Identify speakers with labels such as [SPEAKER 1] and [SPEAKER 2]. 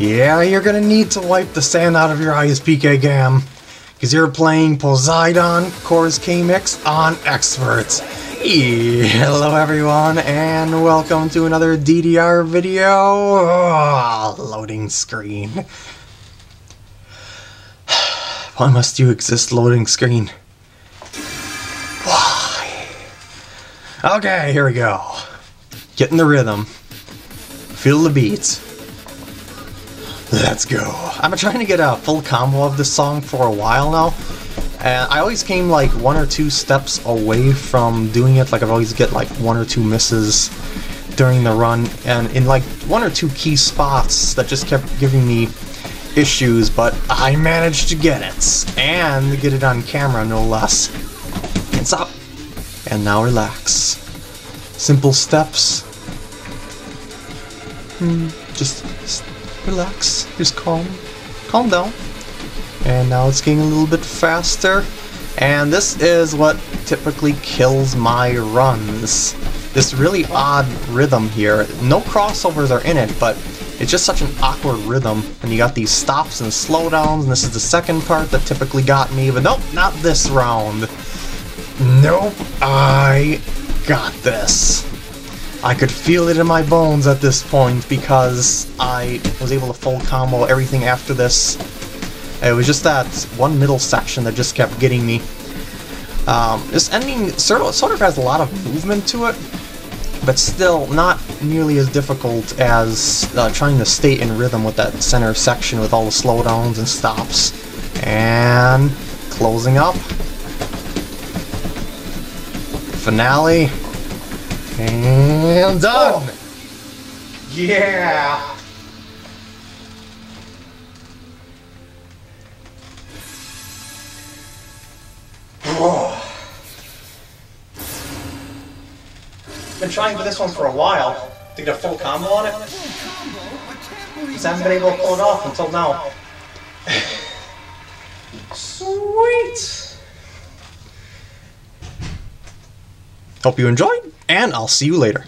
[SPEAKER 1] Yeah, you're gonna need to wipe the sand out of your eyes, PkGam. Because you're playing Poseidon Kors K-Mix on Expert. Hello everyone, and welcome to another DDR video. Oh, loading screen. Why must you exist, loading screen? Why? Okay, here we go. Get in the rhythm. Feel the beats. Let's go. I've been trying to get a full combo of this song for a while now. And I always came like one or two steps away from doing it. Like I've always get like one or two misses during the run and in like one or two key spots that just kept giving me issues, but I managed to get it. And get it on camera no less. It's up. And now relax. Simple steps. Hmm, just relax, just calm, calm down. And now it's getting a little bit faster. And this is what typically kills my runs. This really odd rhythm here. No crossovers are in it, but it's just such an awkward rhythm. And you got these stops and slowdowns, and this is the second part that typically got me, but nope, not this round. Nope, I got this. I could feel it in my bones at this point because I was able to full combo everything after this. It was just that one middle section that just kept getting me. Um, this ending sort of, sort of has a lot of movement to it, but still not nearly as difficult as uh, trying to stay in rhythm with that center section with all the slowdowns and stops. And closing up. Finale. And done! Oh. Yeah! Been trying for this one for a while to get a full combo on it. Just haven't been able to pull it off until now. Sweet! Hope you enjoyed, and I'll see you later.